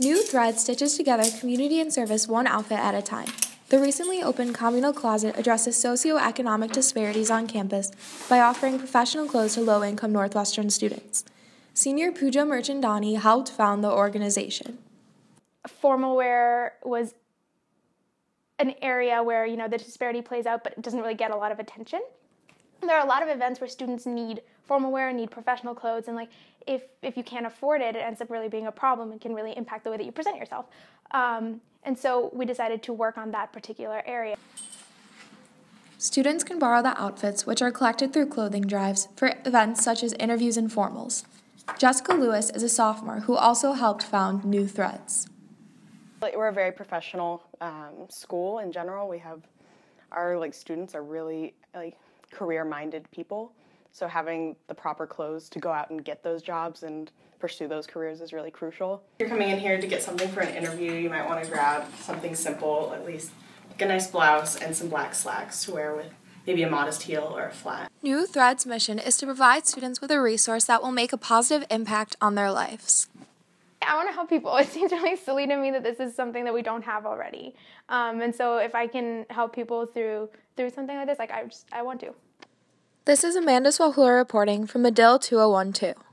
New Thread stitches together community and service one outfit at a time. The recently opened communal closet addresses socioeconomic disparities on campus by offering professional clothes to low income Northwestern students. Senior Pooja Merchandani helped found the organization. Formal wear was an area where you know the disparity plays out, but it doesn't really get a lot of attention. There are a lot of events where students need formal wear, and need professional clothes, and like if if you can't afford it, it ends up really being a problem and can really impact the way that you present yourself. Um, and so we decided to work on that particular area. Students can borrow the outfits, which are collected through clothing drives, for events such as interviews and formals. Jessica Lewis is a sophomore who also helped found New Threads. We're a very professional um, school in general. We have our like students are really like career-minded people. So having the proper clothes to go out and get those jobs and pursue those careers is really crucial. If you're coming in here to get something for an interview, you might want to grab something simple, at least like a nice blouse and some black slacks to wear with maybe a modest heel or a flat. New Thread's mission is to provide students with a resource that will make a positive impact on their lives. I want to help people. It seems really silly to me that this is something that we don't have already. Um, and so if I can help people through through something like this, like I just I want to. This is Amanda Svachula reporting from Medill 2012.